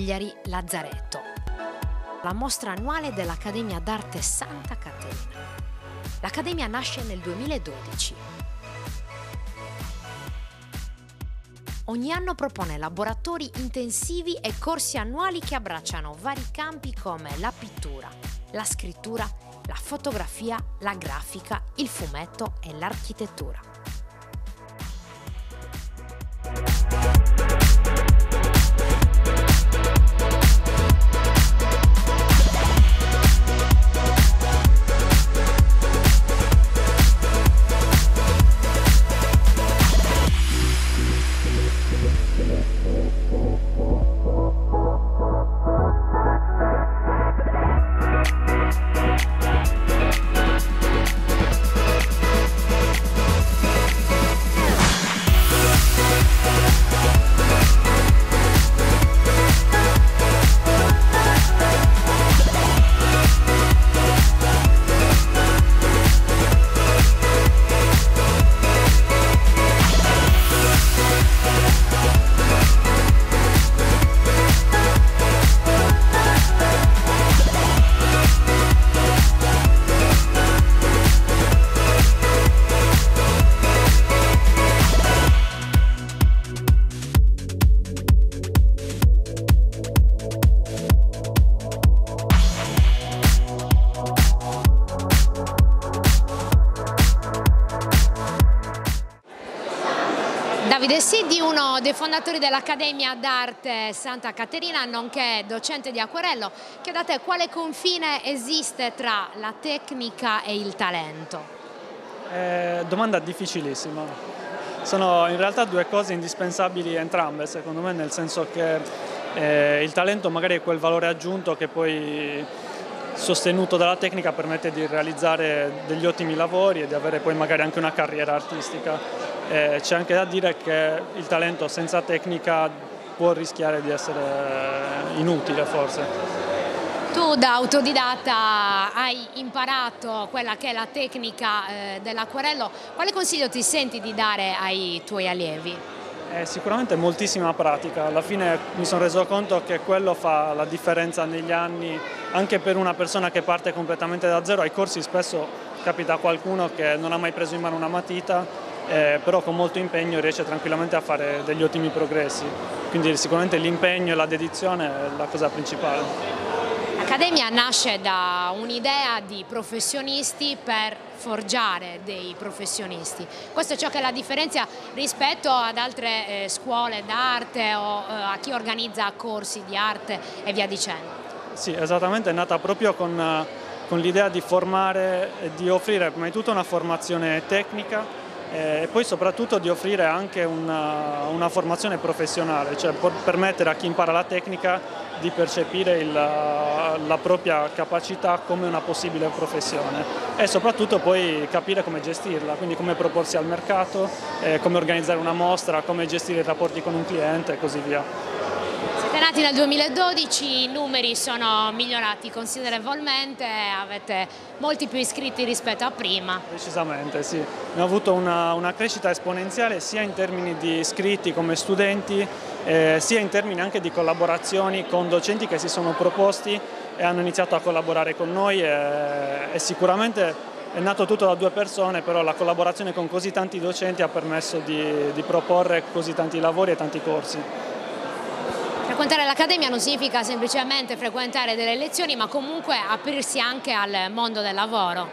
Cagliari Lazzaretto. La mostra annuale dell'Accademia d'Arte Santa Caterina. L'Accademia nasce nel 2012. Ogni anno propone laboratori intensivi e corsi annuali che abbracciano vari campi come la pittura, la scrittura, la fotografia, la grafica, il fumetto e l'architettura. Davide Siddi, uno dei fondatori dell'Accademia d'Arte Santa Caterina, nonché docente di acquerello, chiedo a te quale confine esiste tra la tecnica e il talento? Eh, domanda difficilissima. Sono in realtà due cose indispensabili entrambe, secondo me, nel senso che eh, il talento magari è quel valore aggiunto che poi sostenuto dalla tecnica permette di realizzare degli ottimi lavori e di avere poi magari anche una carriera artistica eh, c'è anche da dire che il talento senza tecnica può rischiare di essere inutile forse. Tu da autodidatta hai imparato quella che è la tecnica eh, dell'acquarello, quale consiglio ti senti di dare ai tuoi allievi? Eh, sicuramente moltissima pratica, alla fine mi sono reso conto che quello fa la differenza negli anni anche per una persona che parte completamente da zero, ai corsi spesso capita qualcuno che non ha mai preso in mano una matita eh, però con molto impegno riesce tranquillamente a fare degli ottimi progressi. Quindi sicuramente l'impegno e la dedizione è la cosa principale. L'Accademia nasce da un'idea di professionisti per forgiare dei professionisti. Questo è ciò che la differenzia rispetto ad altre eh, scuole d'arte o eh, a chi organizza corsi di arte e via dicendo. Sì, esattamente, è nata proprio con, con l'idea di formare e di offrire prima di tutto una formazione tecnica e poi soprattutto di offrire anche una, una formazione professionale, cioè permettere a chi impara la tecnica di percepire il, la propria capacità come una possibile professione e soprattutto poi capire come gestirla, quindi come proporsi al mercato, eh, come organizzare una mostra, come gestire i rapporti con un cliente e così via. Nati nel 2012, i numeri sono migliorati considerevolmente, avete molti più iscritti rispetto a prima. Decisamente, sì. Abbiamo avuto una, una crescita esponenziale sia in termini di iscritti come studenti, eh, sia in termini anche di collaborazioni con docenti che si sono proposti e hanno iniziato a collaborare con noi e, e sicuramente è nato tutto da due persone, però la collaborazione con così tanti docenti ha permesso di, di proporre così tanti lavori e tanti corsi. Frequentare l'accademia non significa semplicemente frequentare delle lezioni, ma comunque aprirsi anche al mondo del lavoro.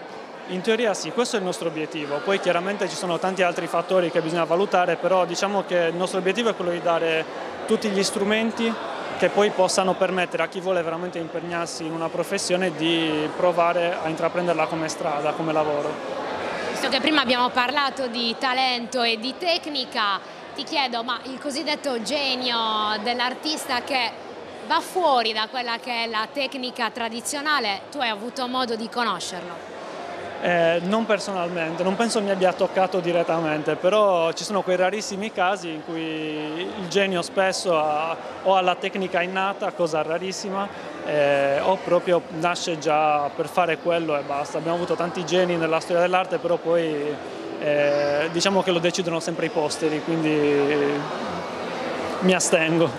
In teoria sì, questo è il nostro obiettivo, poi chiaramente ci sono tanti altri fattori che bisogna valutare, però diciamo che il nostro obiettivo è quello di dare tutti gli strumenti che poi possano permettere a chi vuole veramente impegnarsi in una professione di provare a intraprenderla come strada, come lavoro. Visto che prima abbiamo parlato di talento e di tecnica, ti chiedo, ma il cosiddetto genio dell'artista che va fuori da quella che è la tecnica tradizionale, tu hai avuto modo di conoscerlo? Eh, non personalmente, non penso mi abbia toccato direttamente, però ci sono quei rarissimi casi in cui il genio spesso ha, o ha la tecnica innata, cosa rarissima, eh, o proprio nasce già per fare quello e basta. Abbiamo avuto tanti geni nella storia dell'arte, però poi eh, diciamo che lo decidono sempre i posteri, quindi mi astengo.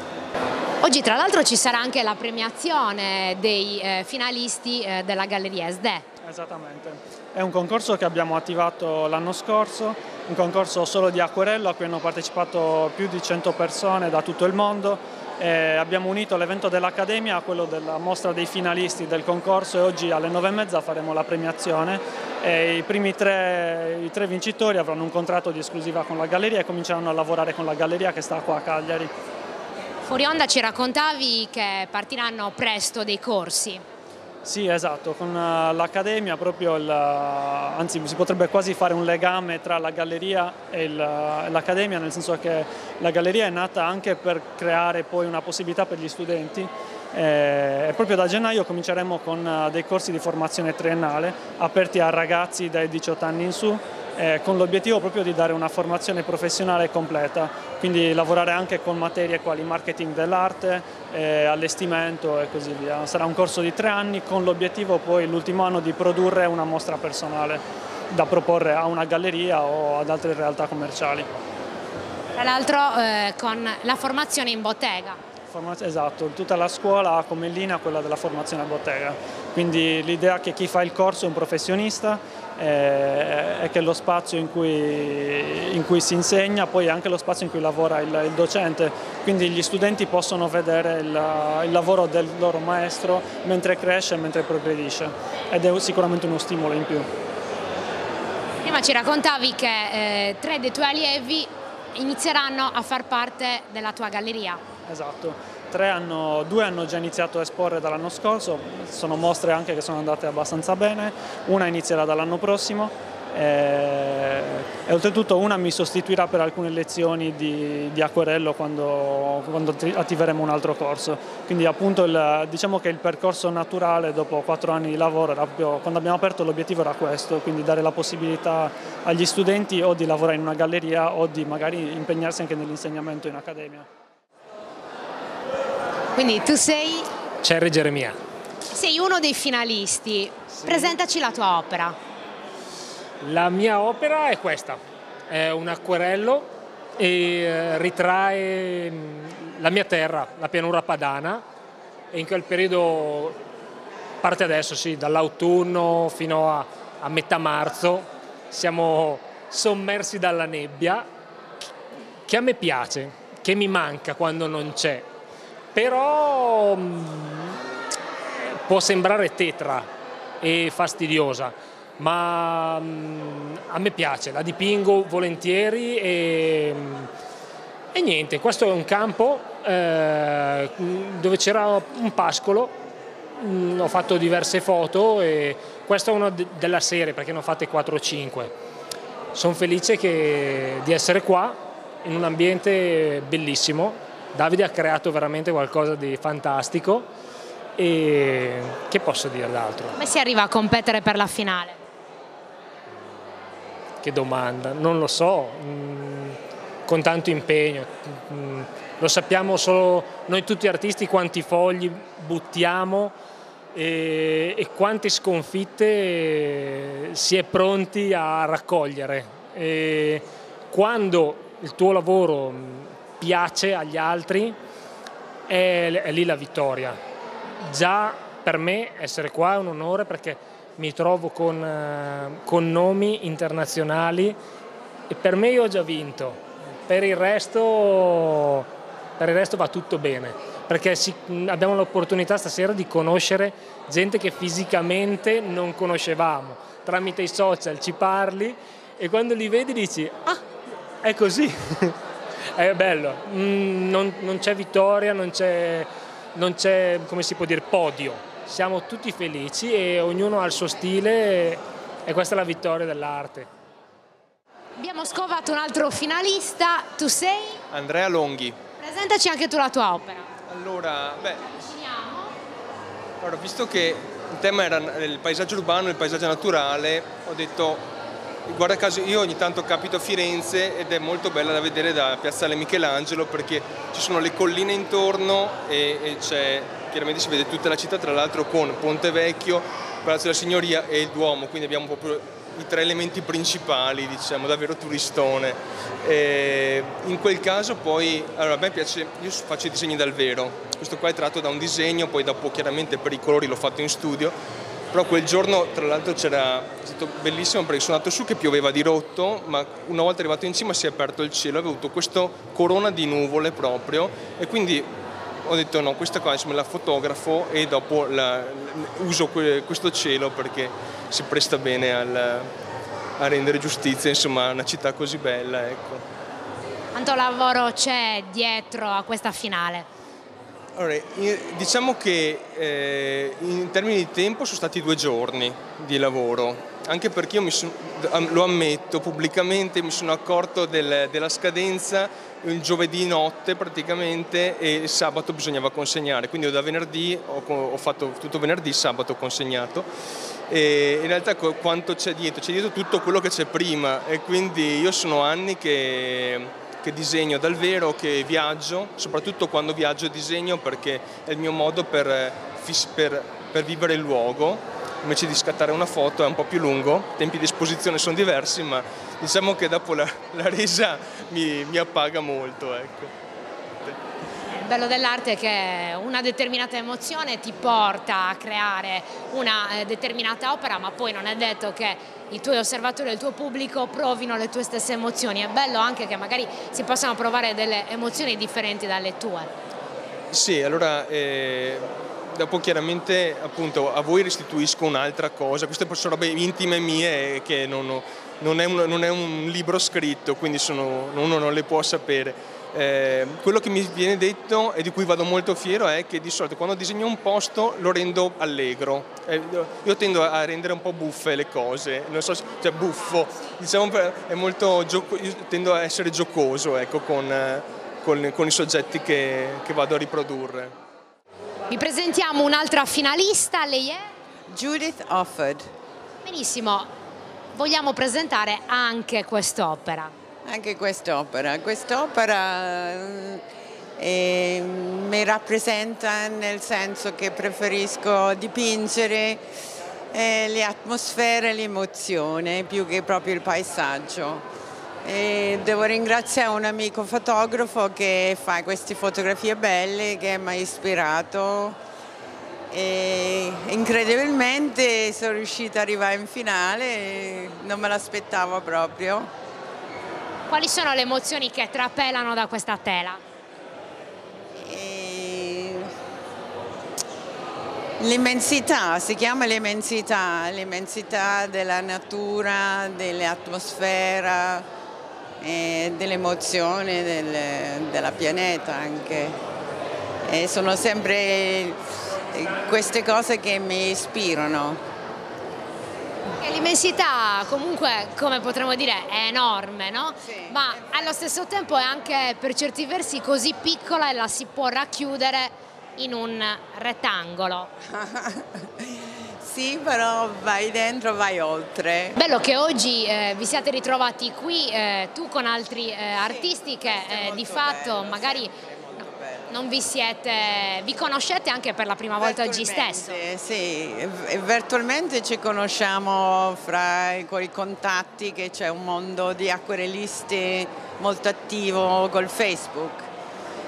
Oggi tra l'altro ci sarà anche la premiazione dei eh, finalisti eh, della Galleria SD. Esattamente, è un concorso che abbiamo attivato l'anno scorso, un concorso solo di acquerello a cui hanno partecipato più di 100 persone da tutto il mondo eh, abbiamo unito l'evento dell'Accademia a quello della mostra dei finalisti del concorso e oggi alle nove e mezza faremo la premiazione. I primi tre, i tre vincitori avranno un contratto di esclusiva con la galleria e cominceranno a lavorare con la galleria che sta qua a Cagliari. Fuori onda ci raccontavi che partiranno presto dei corsi. Sì, esatto, con eh, l'Accademia proprio, il, anzi si potrebbe quasi fare un legame tra la galleria e l'Accademia, nel senso che la galleria è nata anche per creare poi una possibilità per gli studenti eh, e proprio da gennaio cominceremo con eh, dei corsi di formazione triennale aperti a ragazzi dai 18 anni in su eh, con l'obiettivo proprio di dare una formazione professionale completa, quindi lavorare anche con materie quali marketing dell'arte, eh, allestimento e così via. Sarà un corso di tre anni con l'obiettivo poi l'ultimo anno di produrre una mostra personale da proporre a una galleria o ad altre realtà commerciali. Tra l'altro eh, con la formazione in bottega. Esatto, tutta la scuola ha come linea quella della formazione a bottega, quindi l'idea che chi fa il corso è un professionista eh, e che lo spazio in cui, in cui, si insegna poi è anche lo spazio in cui lavora il, il docente, quindi gli studenti possono vedere il, il, lavoro del loro maestro mentre cresce e mentre progredisce ed è sicuramente uno stimolo in più. Prima ci raccontavi che eh, tre dei tuoi allievi inizieranno a far parte della tua galleria. Esatto. Hanno, due hanno già iniziato a esporre dall'anno scorso, sono mostre anche che sono andate abbastanza bene, una inizierà dall'anno prossimo e, e, oltretutto una mi sostituirà per alcune lezioni di, di acquerello quando, quando, attiveremo un altro corso. Quindi appunto il, diciamo che il percorso naturale dopo quattro anni di lavoro, proprio, quando abbiamo aperto l'obiettivo era questo, quindi dare la possibilità agli studenti o di lavorare in una galleria o di magari impegnarsi anche nell'insegnamento in accademia. Quindi tu sei? Cerri Geremia. Sei uno dei finalisti. Sì. Presentaci la tua opera. La mia opera è questa, è un acquerello e eh, ritrae mm, la mia terra, la pianura padana e in quel periodo parte adesso, sì, dall'autunno fino a, a metà marzo siamo sommersi dalla nebbia che a me piace, che mi manca quando non c'è però mm, può sembrare tetra e fastidiosa, ma mm, a me piace, la dipingo volentieri e, mm, e niente, questo è un campo eh, dove c'era un pascolo, ho fatto diverse foto e questa è una della serie perché ne ho fatte 4 o 5. Sono felice che, di essere qua in un ambiente bellissimo Davide ha creato veramente qualcosa di fantastico e che posso dire d'altro? Come si arriva a competere per la finale? Che domanda, non lo so, mm, con tanto impegno. Mm, lo sappiamo solo noi tutti artisti quanti fogli buttiamo e, e quante sconfitte si è pronti a raccogliere. E quando il tuo lavoro piace agli altri, è, è lì la vittoria. Già per me essere qua è un onore perché mi trovo con, eh, con nomi internazionali e per me io ho già vinto, per il resto, per il resto va tutto bene, perché si, abbiamo l'opportunità stasera di conoscere gente che fisicamente non conoscevamo, tramite i social ci parli e quando li vedi dici ah è così. è bello, mm, non, non c'è vittoria, non c'è, non c'è, come si può dire, podio, siamo tutti felici e ognuno ha il suo stile e questa è la vittoria dell'arte. Abbiamo scovato un altro finalista, tu sei? Andrea Longhi. Presentaci anche tu la tua opera. Allora, beh, allora, visto che il tema era il paesaggio urbano e il paesaggio naturale, ho detto guarda caso io ogni tanto capito Firenze ed è molto bella da vedere da Piazzale Michelangelo perché ci sono le colline intorno e, e c'è chiaramente si vede tutta la città tra l'altro con Ponte Vecchio, Palazzo della Signoria e il Duomo quindi abbiamo proprio i tre elementi principali, diciamo, davvero turistone. E in quel caso poi, allora a me piace, io faccio i disegni dal vero, questo qua è tratto da un disegno, poi dopo chiaramente per i colori l'ho fatto in studio, però quel giorno tra l'altro c'era, è stato bellissimo perché sono andato su che pioveva di rotto, ma una volta arrivato in cima si è aperto il cielo, avevo avuto questa corona di nuvole proprio e quindi ho detto no, questa qua me la fotografo e dopo la, uso questo cielo perché si presta bene al, a rendere giustizia insomma, a una città così bella. Ecco. Quanto lavoro c'è dietro a questa finale? Allora, diciamo che eh, in termini di tempo sono stati due giorni di lavoro, anche perché io son, lo ammetto pubblicamente, mi sono accorto del, della scadenza il giovedì notte praticamente e sabato bisognava consegnare, quindi da venerdì ho, ho fatto tutto venerdì, sabato ho consegnato e in realtà quanto c'è dietro? C'è dietro tutto quello che c'è prima e quindi io sono anni che che disegno dal vero, che viaggio, soprattutto quando viaggio disegno perché è il mio modo per, per, per vivere il luogo invece di scattare una foto è un po' più lungo, i tempi di esposizione sono diversi, ma diciamo che dopo la, la resa mi, mi, appaga molto. Ecco. Bello dell'arte è che una determinata emozione ti porta a creare una eh, determinata opera, ma poi non è detto che i tuoi osservatori e il tuo pubblico provino le tue stesse emozioni. È bello anche che magari si possano provare delle emozioni differenti dalle tue. Sì, allora eh, dopo chiaramente appunto a voi restituisco un'altra cosa, queste sono robe intime mie che non, non, è un, non, è un, libro scritto, quindi sono, uno non le può sapere. Eh, quello che mi viene detto e di cui vado molto fiero è che di solito quando disegno un posto lo rendo allegro. Eh, io tendo a rendere un po' buffe le cose, non so, cioè buffo, diciamo è molto gioco, io tendo a essere giocoso ecco, con, con, con, i soggetti che, che vado a riprodurre. Vi presentiamo un'altra finalista, lei è? Judith Offord. Benissimo, vogliamo presentare anche quest'opera. Anche quest'opera. Quest'opera eh, mi rappresenta nel senso che preferisco dipingere eh, le atmosfere e l'emozione più che proprio il paesaggio. E devo ringraziare un amico fotografo che fa queste fotografie belle, che mi ha ispirato e incredibilmente sono riuscita ad arrivare in finale, non me l'aspettavo proprio. Quali sono le emozioni che trapelano da questa tela? L'immensità, si chiama l'immensità, l'immensità della natura, dell'atmosfera, dell'emozione del, della pianeta anche. E sono sempre queste cose che mi ispirano. L'immensità comunque, come potremmo dire, è enorme, no? Sì. Ma allo stesso tempo è anche per certi versi così piccola e la si può racchiudere in un rettangolo. sì, però vai dentro, vai oltre. Bello che oggi eh, vi siate ritrovati qui, eh, tu con altri eh, artisti che eh, di fatto bello, magari non vi siete, vi conoscete anche per la prima volta oggi stesso? Sì, virtualmente ci conosciamo fra i, i contatti che c'è un mondo di acquerelisti molto attivo col Facebook.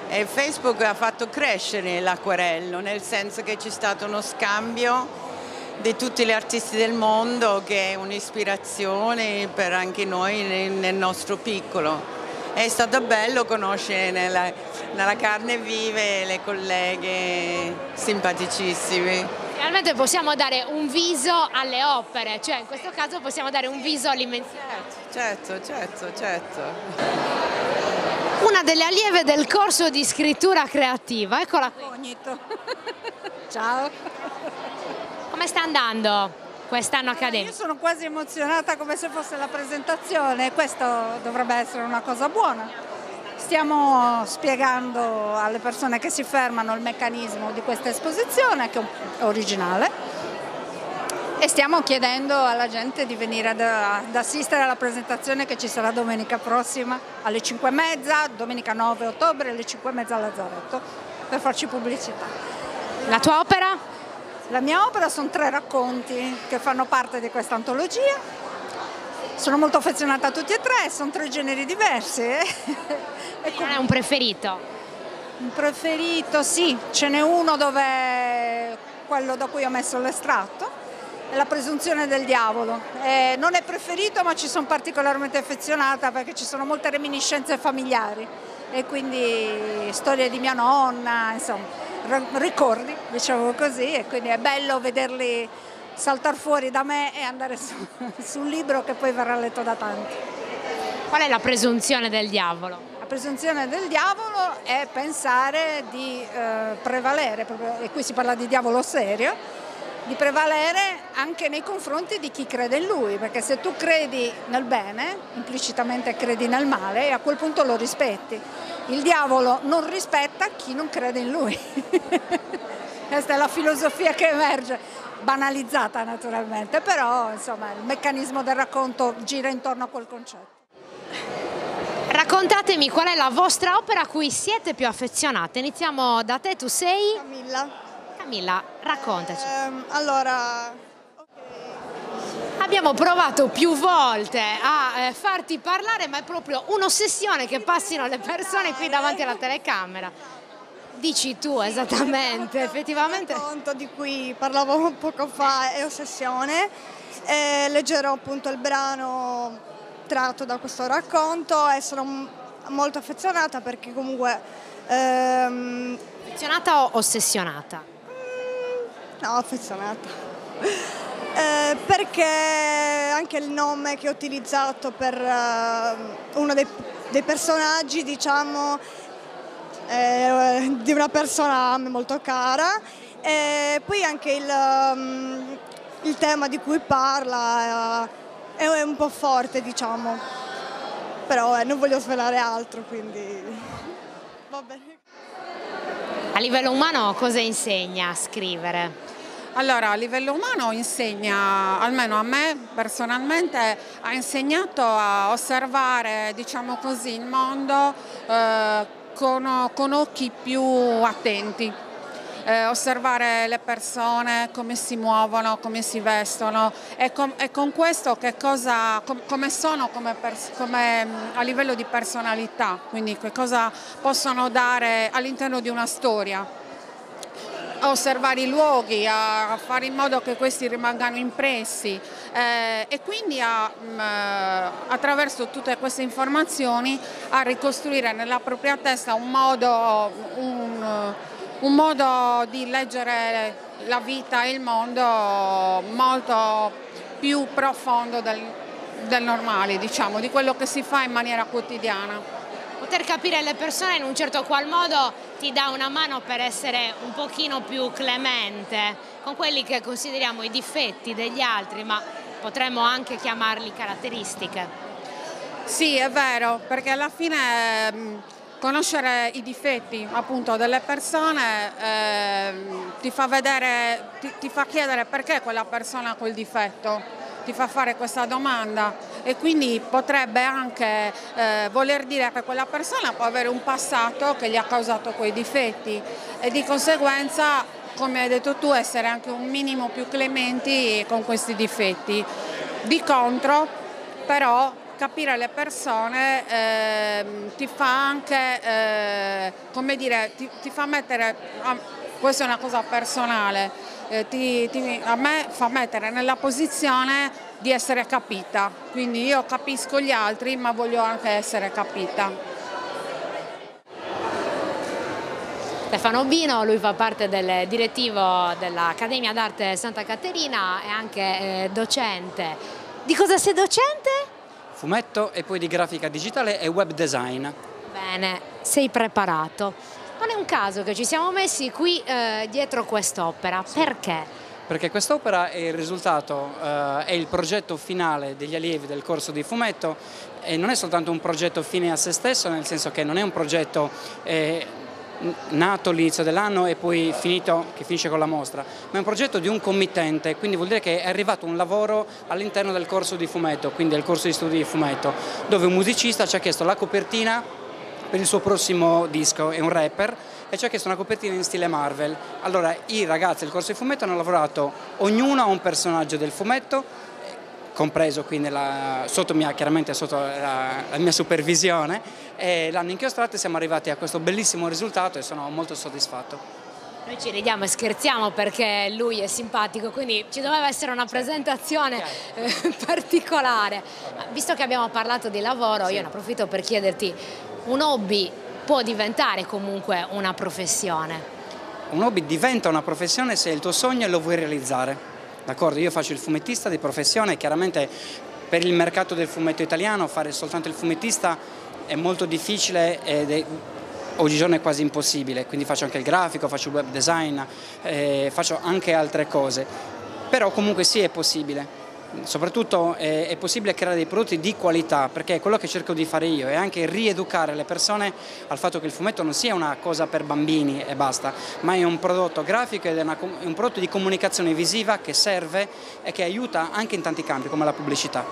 E Facebook ha fatto crescere l'acquarello, nel senso che c'è stato uno scambio di tutti gli artisti del mondo che è un'ispirazione per anche noi nel nostro piccolo. È stato bello conoscere nella, nella carne vive le colleghe simpaticissime. Finalmente possiamo dare un viso alle opere, cioè in questo caso possiamo dare un viso all'immensità. Certo, certo, certo. Una delle allieve del corso di scrittura creativa, eccola qui. Cognito. Ciao. Come sta andando quest'anno accademico? Io sono quasi emozionata come se fosse la presentazione, questo dovrebbe essere una cosa buona. Stiamo spiegando alle persone che si fermano il meccanismo di questa esposizione, che è originale, e stiamo chiedendo alla gente di venire ad, ad, assistere alla presentazione che ci sarà domenica prossima alle 5.30, domenica 9 ottobre alle 5.30 a Lazzaretto, per farci pubblicità. La tua opera? La mia opera sono tre racconti che fanno parte di questa antologia. sono molto affezionata a tutti e tre, sono tre generi diversi. Eh? non è un preferito? Un preferito sì, ce n'è uno dove quello da cui ho messo l'estratto, è la presunzione del diavolo. Eh, non è preferito ma ci sono particolarmente affezionata perché ci sono molte reminiscenze familiari e quindi storie di mia nonna, insomma, ricordi, diciamo così, e quindi è bello vederli saltare fuori da me e andare su, su un libro che poi verrà letto da tanti. Qual è la presunzione del diavolo? La presunzione del diavolo è pensare di eh, prevalere, e qui si parla di diavolo serio, di prevalere anche nei confronti di chi crede in lui, perché se tu credi nel bene, implicitamente credi nel male e a quel punto lo rispetti. Il diavolo non rispetta chi non crede in lui. Questa è la filosofia che emerge, banalizzata naturalmente, però insomma, il meccanismo del racconto gira intorno a quel concetto. Raccontatemi qual è la vostra opera a cui siete più affezionate. Iniziamo da te, tu sei? Camilla. Camilla, raccontaci. Um, allora, Abbiamo provato più volte a eh, farti parlare, ma è proprio un'ossessione che passino le persone qui davanti alla telecamera. Dici tu esattamente, effettivamente. Il racconto di cui parlavo poco fa è Ossessione. E leggerò appunto il brano tratto da questo racconto e sono molto affezionata perché comunque... Ehm... Affezionata o ossessionata? No, affezionata. Eh, perché anche il nome che ho utilizzato per uh, uno dei, dei, personaggi, diciamo, eh, di una persona a me molto cara. E poi anche il, um, il tema di cui parla uh, è un po' forte, diciamo. Però eh, non voglio svelare altro, quindi va bene. A livello umano cosa insegna a scrivere? Allora, a livello umano insegna, almeno a me personalmente, ha insegnato a osservare, diciamo così, il mondo eh, con, con, occhi più attenti. Eh, osservare le persone, come si muovono, come si vestono. E con, e con questo cosa, com, come sono come come, a livello di personalità, quindi che cosa possono dare all'interno di una storia a osservare i luoghi, a fare in modo che questi rimangano impressi eh, e quindi a, mh, mm, attraverso tutte queste informazioni a ricostruire nella propria testa un modo, un, un modo di leggere la vita e il mondo molto più profondo del, del normale, diciamo, di quello che si fa in maniera quotidiana poter capire le persone in un certo qual modo ti dà una mano per essere un pochino più clemente con quelli che consideriamo i difetti degli altri, ma potremmo anche chiamarli caratteristiche. Sì, è vero, perché alla fine mm, conoscere i difetti appunto delle persone eh, ti fa vedere, ti, ti fa chiedere perché quella persona ha quel difetto ti fa fare questa domanda e quindi potrebbe anche eh, voler dire che quella persona può avere un passato che gli ha causato quei difetti e di conseguenza come hai detto tu essere anche un minimo più clementi con questi difetti. Di contro però capire le persone eh, ti fa anche, eh, come dire, ti, ti fa mettere, questa è una cosa personale, eh, ti, ti, a me fa mettere nella posizione di essere capita, quindi io capisco gli altri ma voglio anche essere capita. Stefano Bino, lui fa parte del direttivo dell'Accademia d'Arte Santa Caterina e anche eh, docente. Di cosa sei docente? Fumetto e poi di grafica digitale e web design. Bene, sei preparato. Non è un caso che ci siamo messi qui eh, dietro quest'opera, sì. perché? Perché quest'opera è il risultato, eh, è il progetto finale degli allievi del corso di fumetto e non è soltanto un progetto fine a se stesso, nel senso che non è un progetto eh, nato all'inizio dell'anno e poi finito, che finisce con la mostra, ma è un progetto di un committente, quindi vuol dire che è arrivato un lavoro all'interno del corso di fumetto, quindi del corso di studi di fumetto, dove un musicista ci ha chiesto la copertina per il suo prossimo disco, è un rapper e ci ha chiesto una copertina in stile Marvel. Allora i ragazzi del corso di fumetto hanno lavorato ognuno a un personaggio del fumetto compreso qui nella, sotto mia, chiaramente sotto la, la mia supervisione e l'hanno inchiostrato e siamo arrivati a questo bellissimo risultato e sono molto soddisfatto. Noi ci ridiamo e scherziamo perché lui è simpatico, quindi ci doveva essere una presentazione eh, particolare. Visto che abbiamo parlato di lavoro, io ne approfitto per chiederti, un hobby può diventare comunque una professione? Un hobby diventa una professione se il tuo sogno lo vuoi realizzare. D'accordo? Io faccio il fumettista di professione, chiaramente per il mercato del fumetto italiano fare soltanto il fumettista è molto difficile ed è oggigiorno è quasi impossibile, quindi faccio anche il grafico, faccio il web design, eh, faccio anche altre cose, però comunque sì è possibile. Soprattutto è, è possibile creare dei prodotti di qualità, perché quello che cerco di fare io è anche rieducare le persone al fatto che il fumetto non sia una cosa per bambini e basta, ma è un prodotto grafico ed è, una, è un prodotto di comunicazione visiva che serve e che aiuta anche in tanti campi come la pubblicità.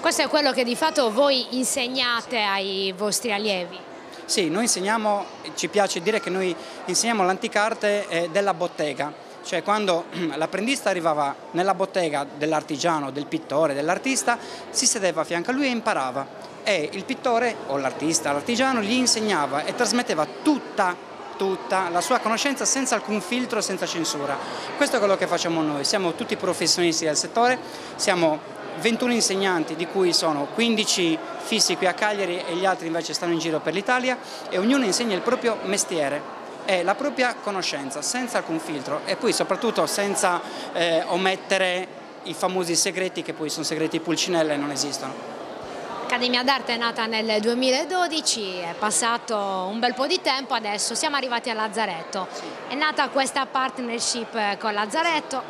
Questo è quello che di fatto voi insegnate ai vostri allievi? Sì, noi insegniamo, ci piace dire che noi insegniamo l'anticarte eh, della bottega, cioè quando l'apprendista arrivava nella bottega dell'artigiano, del pittore, dell'artista, si sedeva a fianco a lui e imparava. E il pittore o l'artista, l'artigiano gli insegnava e trasmetteva tutta, tutta la sua conoscenza senza alcun filtro, senza censura. Questo è quello che facciamo noi, siamo tutti professionisti del settore, siamo 21 insegnanti di cui sono 15 fissi qui a Cagliari e gli altri invece stanno in giro per l'Italia e ognuno insegna il proprio mestiere e la propria conoscenza senza alcun filtro e poi soprattutto senza eh, omettere i famosi segreti che poi sono segreti pulcinelle e non esistono. L'Accademia d'Arte è nata nel 2012, è passato un bel po' di tempo, adesso siamo arrivati a Lazzaretto. È nata questa partnership con Lazzaretto,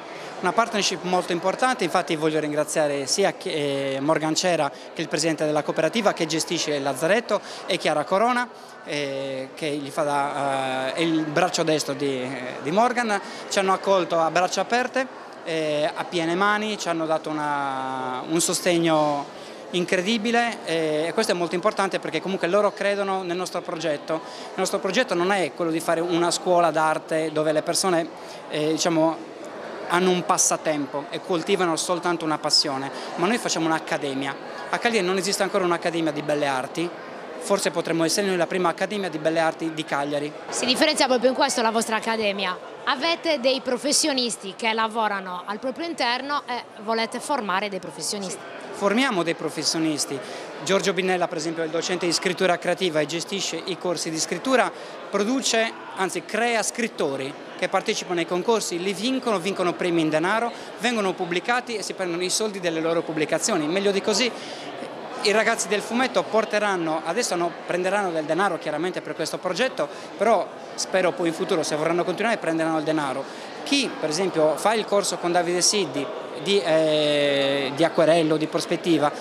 una partnership molto importante, infatti voglio ringraziare sia eh, Morgan Cera che il presidente della cooperativa che gestisce il Lazzaretto e Chiara Corona eh, che da, eh, il braccio destro di, di, Morgan, ci hanno accolto a braccia aperte, eh, a piene mani, ci hanno dato una, un sostegno incredibile e questo è molto importante perché comunque loro credono nel nostro progetto. Il nostro progetto non è quello di fare una scuola d'arte dove le persone eh, diciamo, hanno un passatempo e coltivano soltanto una passione, ma noi facciamo un'accademia. A Cagliari non esiste ancora un'accademia di belle arti, forse potremmo essere noi la prima accademia di belle arti di Cagliari. Si differenzia proprio in questo la vostra accademia. Avete dei professionisti che lavorano al proprio interno e volete formare dei professionisti. Sì formiamo dei professionisti. Giorgio Binella per esempio è il docente di scrittura creativa e gestisce i corsi di scrittura, produce, anzi crea scrittori che partecipano ai concorsi, li vincono, vincono premi in denaro, vengono pubblicati e si prendono i soldi delle loro pubblicazioni. Meglio di così i ragazzi del fumetto porteranno, adesso no, prenderanno del denaro chiaramente per questo progetto, però spero poi in futuro se vorranno continuare prenderanno il denaro. Chi per esempio fa il corso con Davide Siddi di, eh, di acquerello, di prospettiva,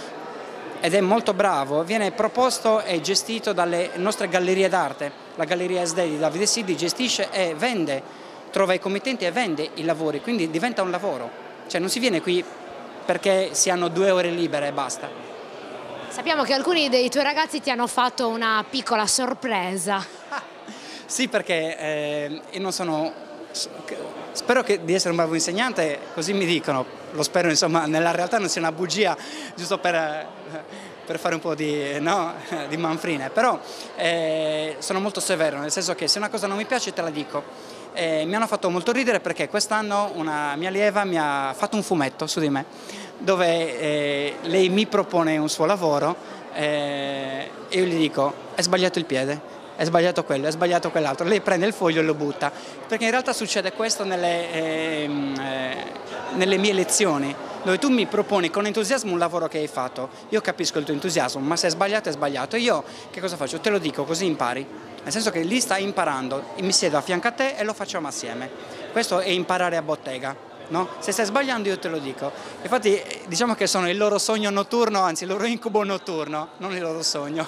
ed è molto bravo, viene proposto e gestito dalle nostre gallerie d'arte. La galleria SD di Davide Siddi gestisce e vende, trova i committenti e vende i lavori, quindi diventa un lavoro. Cioè non si viene qui perché si hanno due ore libere e basta. Sappiamo che alcuni dei tuoi ragazzi ti hanno fatto una piccola sorpresa. sì, perché eh, io non sono Spero che, di essere un bravo insegnante, così mi dicono, lo spero insomma, nella realtà non sia una bugia, giusto per, per fare un po' di, no, di manfrine, però eh, sono molto severo, nel senso che se una cosa non mi piace te la dico. Eh, mi hanno fatto molto ridere perché quest'anno una mia allieva mi ha fatto un fumetto su di me, dove eh, lei mi propone un suo lavoro eh, e io gli dico, è sbagliato il piede è sbagliato quello, è sbagliato quell'altro, lei prende il foglio e lo butta, perché in realtà succede questo nelle, ehm, eh, nelle mie lezioni, dove tu mi proponi con entusiasmo un lavoro che hai fatto, io capisco il tuo entusiasmo, ma se è sbagliato è sbagliato, e io che cosa faccio? Te lo dico così impari, nel senso che lì stai imparando, mi siedo a fianco a te e lo facciamo assieme, questo è imparare a bottega. No? Se stai sbagliando io te lo dico. Infatti diciamo che sono il loro sogno notturno, anzi il loro incubo notturno, non il loro sogno.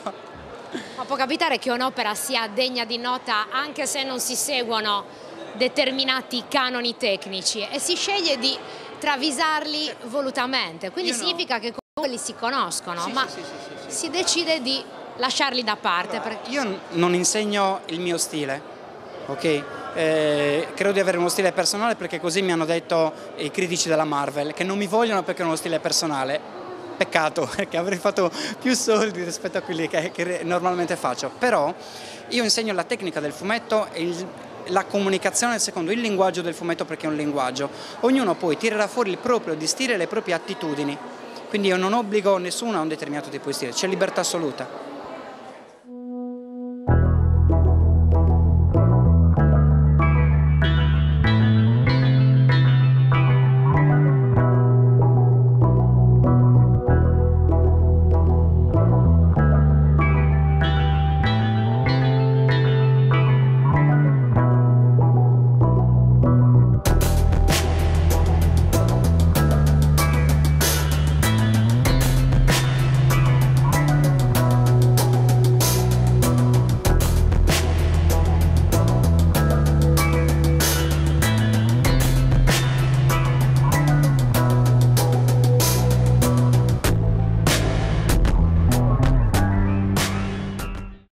Ma può capitare che un'opera sia degna di nota anche se non si seguono determinati canoni tecnici e si sceglie di travisarli volutamente, quindi Io significa no. che comunque li si conoscono, sì, ma sì, sì, si decide di lasciarli da parte. Allora, io non insegno il mio stile, ok? Eh, credo di avere uno stile personale perché così mi hanno detto i critici della Marvel, che non mi vogliono perché ho uno stile personale. Peccato, perché avrei fatto più soldi rispetto a quelli che, che normalmente faccio. Però io insegno la tecnica del fumetto e il, la comunicazione secondo il linguaggio del fumetto perché è un linguaggio. Ognuno poi tirerà fuori il proprio di stile e le proprie attitudini. Quindi io non obbligo nessuno a un determinato tipo di stile, c'è libertà assoluta.